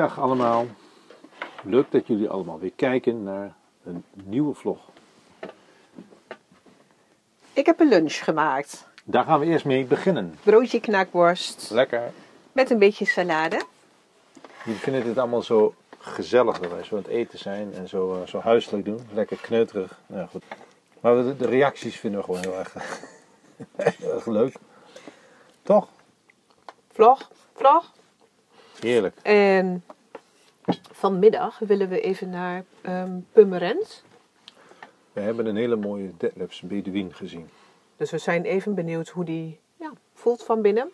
Goedemiddag allemaal. Leuk dat jullie allemaal weer kijken naar een nieuwe vlog. Ik heb een lunch gemaakt. Daar gaan we eerst mee beginnen. Broodje knakworst Lekker. met een beetje salade. Jullie vinden dit allemaal zo gezellig dat wij zo aan het eten zijn en zo, eh, zo huiselijk doen. Lekker kneuterig. Nou goed. Maar de, de reacties vinden we gewoon heel erg, heel erg leuk. Toch? Vlog, vlog. Heerlijk. En vanmiddag willen we even naar ehm Purmerend. We hebben een hele mooie Deadlips Bedouin gezien. Dus we zijn even benieuwd hoe die ja, voelt van binnen.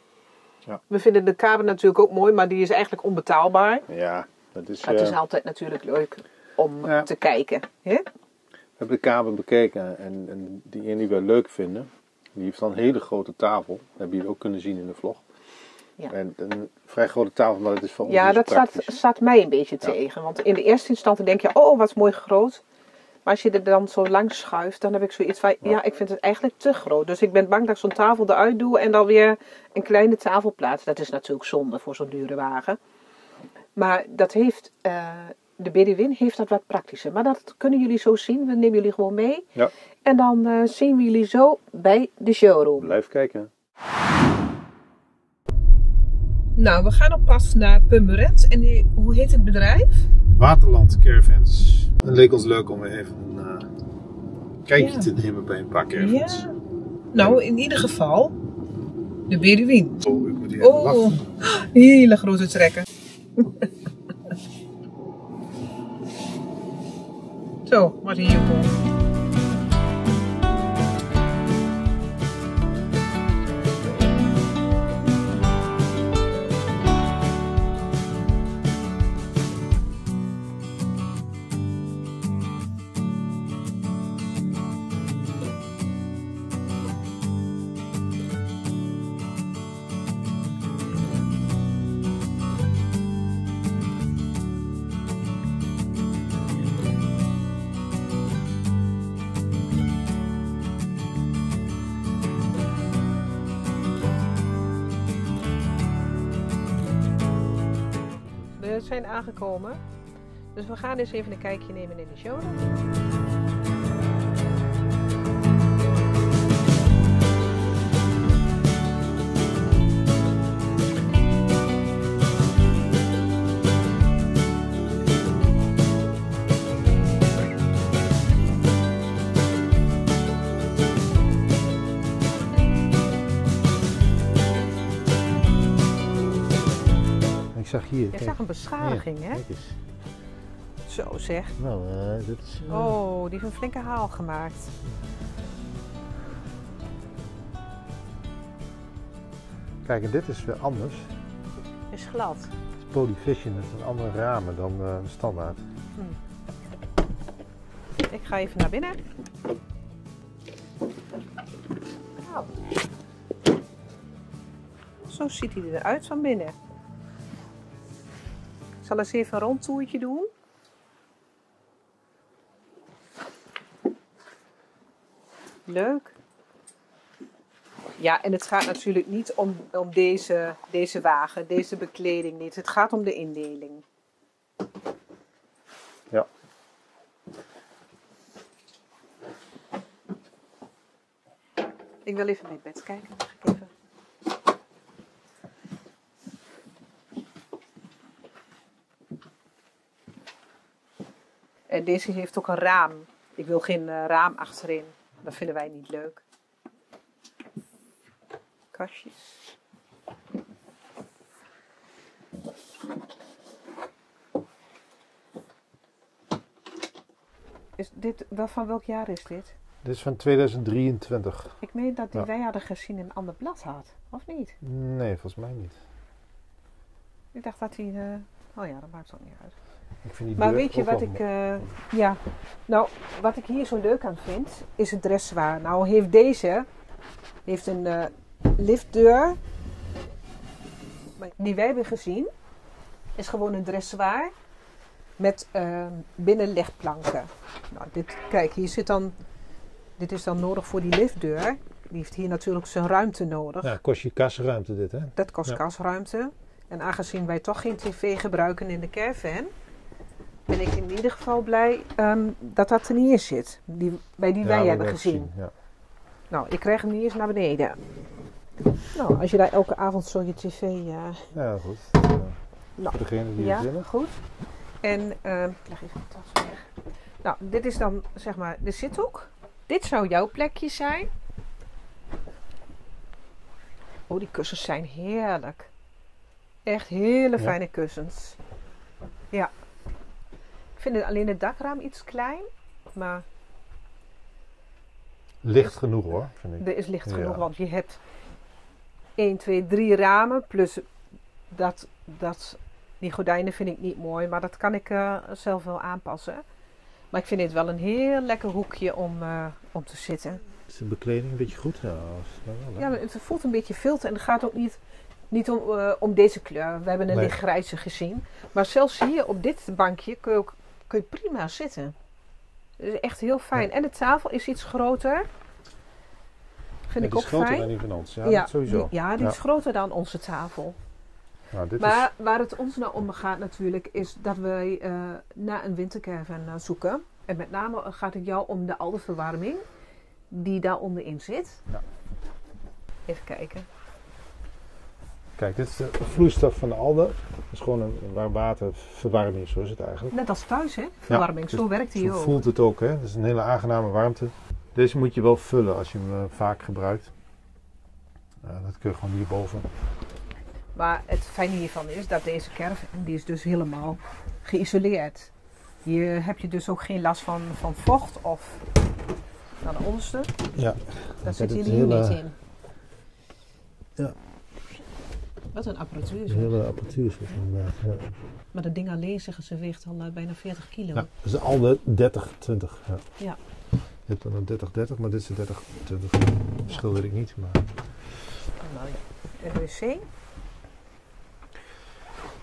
Ja. We vinden de kamer natuurlijk ook mooi, maar die is eigenlijk onbetaalbaar. Ja, dat is, Maar het is eh, altijd natuurlijk leuk om Ja. te kijken. Hè? We hebben de kamer bekeken en, en die ene die we leuk vinden, die heeft dan een hele grote tafel. Dat hebben jullie ook kunnen zien in de vlog. Ja. En een vrij grote tafel, maar dat is voor ons Ja, dat staat, mij een beetje tegen. Want in de eerste instantie denk je, oh wat mooi groot. Maar als je er dan zo langs schuift, dan heb ik zoiets van, ja, ik vind het eigenlijk te groot. Dus ik ben bang dat ik zo'n tafel eruit doe en dan weer een kleine tafel plaats. Dat is natuurlijk zonde voor zo'n dure wagen. Maar dat heeft, eh, de BDWin heeft dat wat praktischer. Maar dat kunnen jullie zo zien. We nemen jullie gewoon mee. Ja, En dan eh, zien we jullie zo bij de showroom. blijf kijken. Nou, we gaan op pad naar Purmerend. En die, hoe heet het bedrijf? Waterland Caravans. Het leek ons leuk om even een eh, kijkje Ja. te nemen bij een paar caravans. Ja. Nou, in ieder geval de Bedouin. Oh, ik moet hier even Oh, wachten. hele grote trekken. Zo, wat hier zijn aangekomen. Dus we gaan eens even een kijkje nemen in de. Ik zag hier. Je zag een beschadiging, hè? Kijk eens. Zo zeg. Nou, eh, is... eh, Oh, die heeft een flinke haal gemaakt. Kijk, en dit is weer anders. Is glad. Het is Polyvision, het is een andere ramen dan eh, standaard. Ik ga even naar binnen. Nou. Zo ziet hij eruit van binnen. Ik zal eens even een rondtoertje doen. Leuk. Ja, en het gaat natuurlijk niet om, om deze, deze wagen, deze bekleding niet. Het gaat om de indeling. Ja. Ik wil even het bed kijken. Mag ik even? En deze heeft ook een raam. Ik wil geen eh, raam achterin. Dat vinden wij niet leuk. Kastjes. Is dit, wel van welk jaar is dit? Dit is van 2023. Ik meen dat die Ja. wij hadden gezien in een ander blad had. Of niet? Nee, volgens mij niet. Ik dacht dat hij... eh, Oh ja, dat maakt ook niet uit. Ik vind die Maar weet je wat ik... eh, ja, nou, wat ik hier zo leuk aan vind, is het dressoir. Nou heeft deze heeft een eh, liftdeur. Die wij hebben gezien, is gewoon een dressoir met eh, binnenlegplanken. Nou, dit, kijk, hier zit dan... Dit is dan nodig voor die liftdeur. Die heeft hier natuurlijk zijn ruimte nodig. Ja, kost je kasruimte dit, hè? Dat kost Ja. kasruimte. En aangezien wij toch geen tv gebruiken in de caravan, ben ik in ieder geval blij ehm, dat dat er niet in zit. Die, bij die wij hebben gezien. Ja. Nou, ik krijg hem niet eens naar beneden. Nou, als je daar elke avond zo je tv... ja, ja, goed. Ja. Nou, Voor degene die ja, willen. goed. En ehm, ik leg even de tas weg. Nou, dit is dan zeg maar de zithoek. Dit zou jouw plekje zijn. Oh, die kussens zijn heerlijk. Echt hele fijne kussens. Ja. Ik vind het alleen het dakraam iets klein. Maar Licht genoeg hoor, vind ik. er is licht Ja. genoeg. Want je hebt 1, 2, 3 ramen. Plus dat, dat, die gordijnen vind ik niet mooi. Maar dat kan ik eh, zelf wel aanpassen. Maar ik vind dit wel een heel lekker hoekje om, eh, om te zitten. Is de bekleding een beetje goed? Ja, wel? Ja, het voelt een beetje filter. En het gaat ook niet, niet om, eh, om deze kleur. We hebben een Nee. lichtgrijze gezien. Maar zelfs hier op dit bankje kun je, ook, kun je prima zitten. Is echt heel fijn. Ja. En de tafel is iets groter. Vind Ja, ik die ook is groter fijn. dan die van ons. Ja, sowieso. Die, ja, die is groter dan onze tafel. Nou, dit Maar waar het ons nou om gaat natuurlijk, is dat wij eh, naar een wintercaravan eh, zoeken. En met name gaat het jou om de oude verwarming die daar onderin zit. Even kijken. Kijk, dit is de vloeistof van de Alde. Dat is gewoon een warmwaterverwarming, zo is het eigenlijk. Net als thuis, hè? Verwarming. dus Zo werkt die Zo ook. voelt het ook, hè. Het is een hele aangename warmte. Deze moet je wel vullen als je hem eh, vaak gebruikt. Dat kun je gewoon hierboven. Maar het fijne hiervan is dat deze caravan, die is dus helemaal geïsoleerd. Hier heb je dus ook geen last van, van vocht of naar de onderste. Ja. Daar zit hier hele- niet in. Ja. Wat een apparatuur. Zeg. hele apparatuur zit inderdaad. Ja. Maar dat ding alleen zeggen ze weegt al eh, bijna 40 kilo. Ja, dat is de Alde 3020. Ja. Ja. Je hebt dan een 3030, maar dit is de 3020. Verschil weet ik niet, maar... Ja. Wc,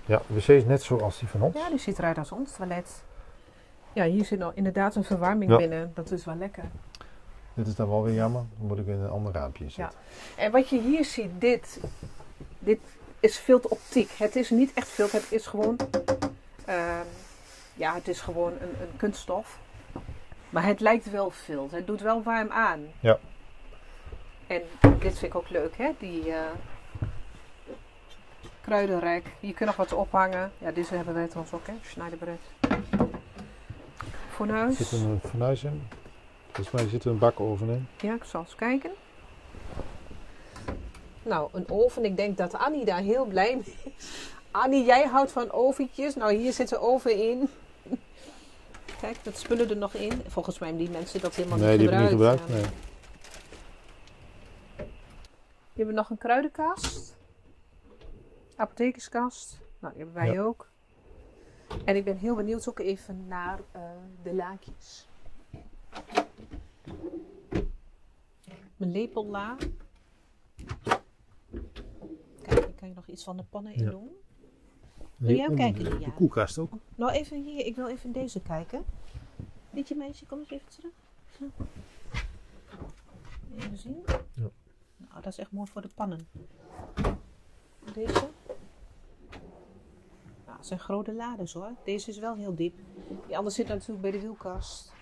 Ja, de wc is net zoals die van ons. ja, die ziet eruit als ons toilet. Ja, hier zit nou inderdaad een verwarming Ja. binnen. Dat is wel lekker. Dit is dan wel weer jammer. Dan moet ik in een ander raampje zitten. En wat je hier ziet, dit, dit is filteroptiek. Het is niet echt filter, het is gewoon, ehm, ja, het is gewoon een, een kunststof. Maar het lijkt wel filter. Het doet wel warm aan. Ja. En dit vind ik ook leuk, hè? Die eh, kruidenrek. Hier kun je nog wat ophangen. Ja, deze hebben wij trouwens ook, hè? Schneiderbret. Fornuis. Zit er een fornuis in? Volgens mij zit er een bakoven in. Ja, ik zal eens kijken. Nou, een oven. Ik denk dat Annie daar heel blij mee is. Annie, jij houdt van oventjes. Nou, hier zit de oven in. Kijk, dat spullen er nog in. Volgens mij hebben die mensen dat helemaal nee, niet die heb ik gebruikt. niet gebruikt. Nee. Hebben nog een kruidenkast. Apothekerskast. Nou, die hebben wij Ja. ook. En ik ben heel benieuwd ook even naar eh, de laakjes. Mijn lepella. Kijk, hier kan je nog iets van de pannen in Ja. doen. Wil jij Nee, kijken, de- Lia? De koelkast ook. Nou, even hier. Ik wil even deze kijken. Lietje meisje, kom eens even terug. Even zien. Ja. Nou, dat is echt mooi voor de pannen. Deze. Nou, het zijn grote lades hoor. Deze is wel heel diep. Die andere zit natuurlijk bij de wielkast.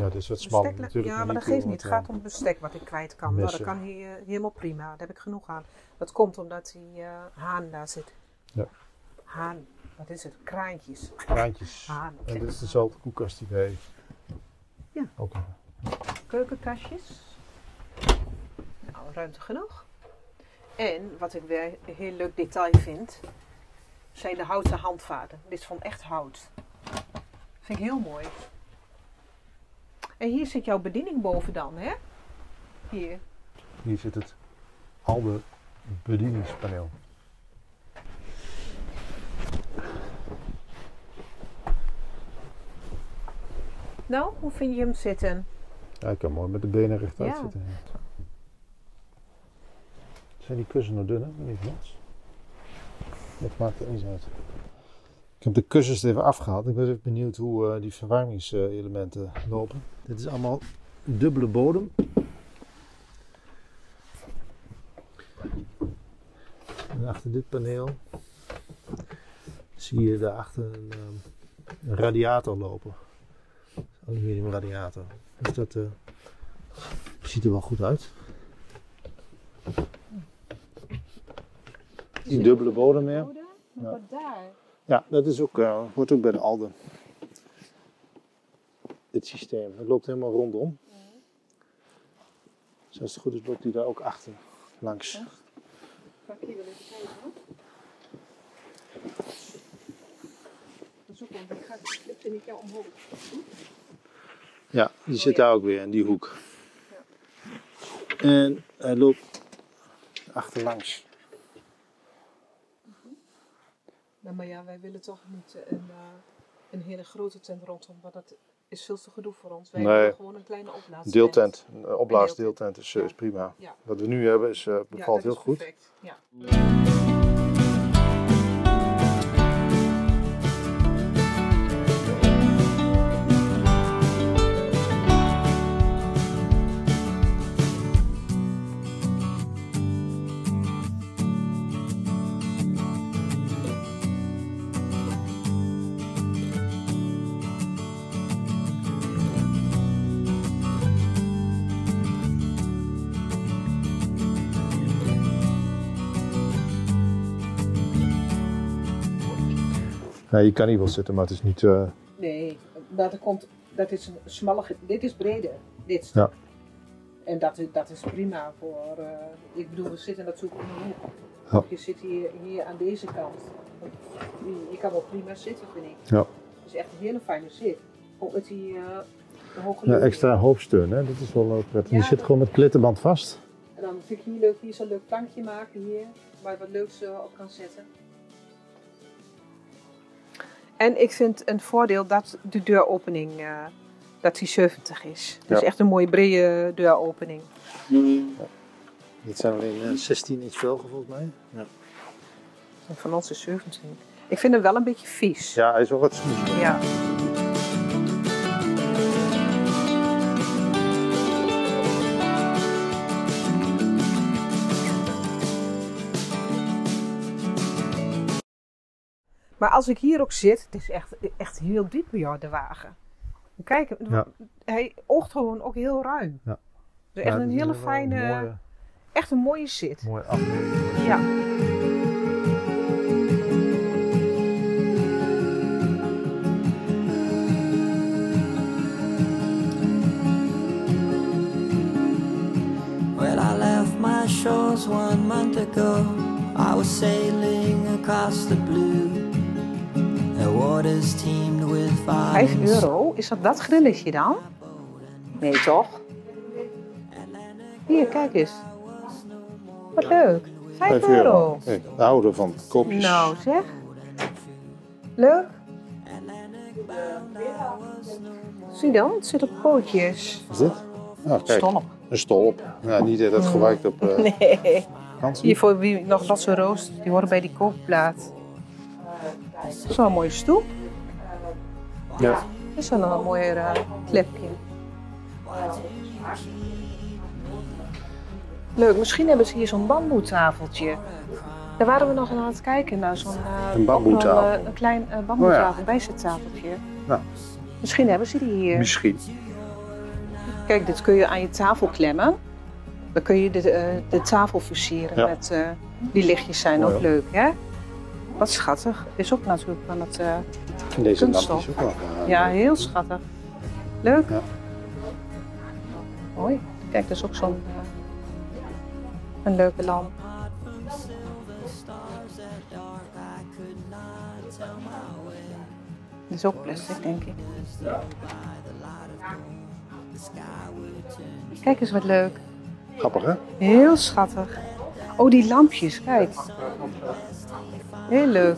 Ja, dit is wat smal natuurlijk. ja, maar dat geeft niet. Het komt, gaat om bestek wat ik kwijt kan. Nou, dat kan hier eh, helemaal prima. Daar heb ik genoeg aan. Dat komt omdat die eh, haan daar zit. Ja. Haan. Wat is het? Kraantjes. eh, Kraantjes. Haan. En dit is dezelfde koelkast die wij Ja. ook hebben. keukenkastjes. Nou, ruimte genoeg. En wat ik weer een heel leuk detail vind, zijn de houten handvaten. Dit is van echt hout. Vind ik heel mooi. En hier zit jouw bediening boven dan, hè? Hier. Hier zit het Alde bedieningspaneel. Nou, hoe vind je hem zitten? Ja, ik kan mooi met de benen rechtuit Ja. zitten. Zijn die kussens nog dunner? Niet nats? Dat maakt er niet uit. Ik heb de kussens er even afgehaald. Ik ben even benieuwd hoe eh, die verwarmingselementen lopen. Dit is allemaal dubbele bodem. En achter dit paneel zie je daarachter een, ehm, een radiator lopen. Aluminium radiator. Dus dat eh, ziet er wel goed uit. Die dubbele bodem weer. Maar wat daar? Ja, dat is ook, eh, hoort ook bij de Alden. Dit systeem, het loopt helemaal rondom. Dus als het goed is, loopt hij daar ook achter, langs. Kan ik hier wel even kijken hoor? Dat is ook ik ga het niet jou omhoog. Ja, die zit daar ook weer in die hoek. En hij loopt achterlangs. Nou, maar ja, wij willen toch niet een, eh, een hele grote tent rondom, want dat is veel te gedoe voor ons. Wij Nee. willen gewoon een kleine opblaas. Deeltent, een opblaasdeeltent is, eh, is prima. Ja. Wat we nu hebben is, eh, bevalt heel goed. Perfect. Ja. Ja, je kan hier wel zitten, maar het is niet... eh, Nee, er komt, dat is een smalle, dit is breder, dit stuk. Ja. En dat is, dat is prima voor, eh, ik bedoel, we zitten natuurlijk in een hoek. Ja. Je zit hier, hier aan deze kant. Je, je kan wel prima zitten, vind ik. Ja. Het is echt een hele fijne zit. Ook met die uh, hoge ja, extra hoofdsteun, hè? dat is wel leuk. prettig. Ja, die zit dat- gewoon met klittenband vast. En dan vind ik hier leuk, hier zo'n leuk plankje maken hier, waar je wat leuks eh, op kan zetten. En ik vind een voordeel dat de deuropening, eh, dat die 70 is. Dus Ja. echt een mooie brede deuropening. Dit zijn alleen eh, 16 inch velgen volgens mij. Ja. En van ons is 17. Ik vind hem wel een beetje vies. ja, hij is wel wat smoes. Ja. Maar als ik hier ook zit, het is echt, echt heel diep bij jou, de wagen. Kijk, Ja. hij oogt gewoon ook heel ruim. Ja. Dus echt Ja, een hele wel fijne, Mooie, echt een mooie zit. mooie afbeelding. Ja. Well, I left my shores one month ago. I was sailing across the blue. 5 vines. euro, is dat dat grilletje dan? Nee, toch? Hier, kijk eens. Wat leuk. 5 5 euro. De ouder van koopjes. Nou, zeg. Leuk. Zie dan, het zit op pootjes. Is dit? Nou, kijk, Stolp. een stolp. Ja, niet dat het gebruikt op eh Nee. vakantie. Hier voor wie nog wat zo roost, die horen bij die koopplaat. Zo'n mooie stoel. Ja. Dat is wel een mooi eh, klepje. Leuk, misschien hebben ze hier zo'n bamboetafeltje. Daar waren we nog aan het kijken naar zo'n eh, Een bamboetafel. ook wel, eh, een klein eh, bamboetafel, bijzettafeltje. Nou. Misschien hebben ze die hier. Misschien. Kijk, dit kun je aan je tafel klemmen. Dan kun je de, eh, de tafel versieren Ja. met eh, die lichtjes zijn ook hoor. leuk, hè? Wat schattig. Is ook natuurlijk van het. En deze Kunststof. lampjes ook wel. eh, ja, heel schattig. Leuk. Ja. Mooi. Kijk, dat is ook zo'n een leuke lamp. Dit is ook plastic, denk ik. Kijk eens wat leuk. Grappig, hè? Heel schattig. Oh, die lampjes, kijk. Heel leuk.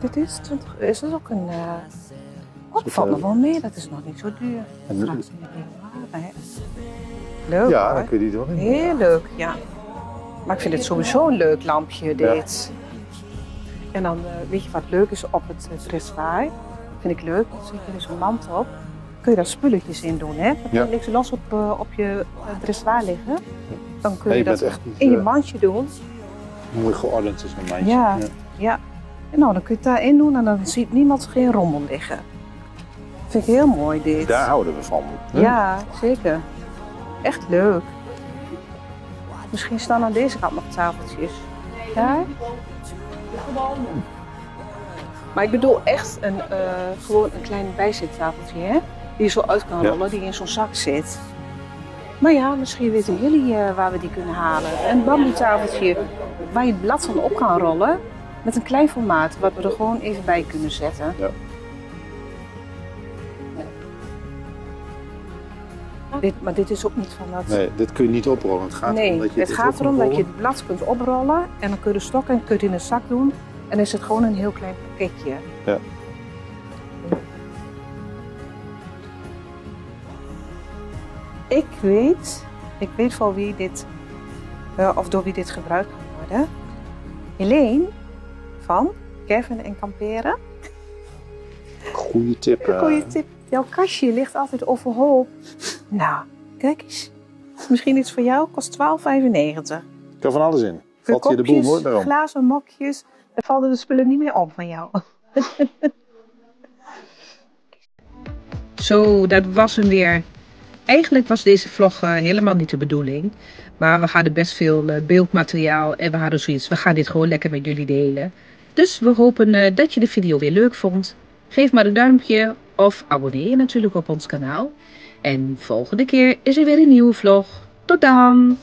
Dit is 20 Is dat ook een... eh Oh, dat valt nog wel mee. Dat is nog niet zo duur. En- niet hè. Leuk Ja, hoor. dan kun je die wel in. Heel leuk, ja. Maar ik vind het sowieso een leuk lampje, dit. En dan, eh, weet je wat leuk is op het uh, dressoir? Vind ik leuk. Dan zet je er zo'n mand op. Kun je daar spulletjes in doen, hè? Dan Ja. je niks los op, eh, op je uh, dressoir liggen. dan kun Ja, je, dat echt niet, in je eh, mandje doen. Mooi geordend is een mandje. Ja. Ja. En nou, dan kun je het daarin doen en dan ziet niemand geen rommel liggen. Vind ik heel mooi dit. Daar houden we van. hè? Ja, zeker. Echt leuk. Misschien staan aan deze kant nog tafeltjes. Ja? Maar ik bedoel echt een, eh, gewoon een klein bijzittafeltje, hè? Die je zo uit kan Ja. rollen, die in zo'n zak zit. Maar ja, misschien weten jullie eh, waar we die kunnen halen. Een bamboetafeltje waar je het blad van op kan rollen. Met een klein formaat, wat we er gewoon even bij kunnen zetten. Ja. Dit, maar dit is ook niet van dat... Nee, dit kun je niet oprollen. Het gaat nee, erom dat je het gaat erom dat je het blad kunt oprollen en dan kun je de stok en kun je in een zak doen. En dan is het gewoon een heel klein pakketje. Ja. Ik weet, ik weet voor wie dit, eh, of door wie dit gebruikt kan worden. Helene van Kevin en Kamperen. Goeie tip. eh. Goeie tip. Jouw kastje ligt altijd overhoop. Nou, kijk eens. Misschien iets voor jou, kost 12,95. kan van alles in. Valt je de boel nooit meer om. glazen mokjes. Daar vallen de spullen niet meer op van jou. Zo, dat was hem weer. Eigenlijk was deze vlog eh, helemaal niet de bedoeling. Maar we hadden best veel eh, beeldmateriaal en we hadden zoiets. We gaan dit gewoon lekker met jullie delen. Dus we hopen eh, dat je de video weer leuk vond. Geef maar een duimpje of abonneer je natuurlijk op ons kanaal. En volgende keer is er weer een nieuwe vlog. Tot dan!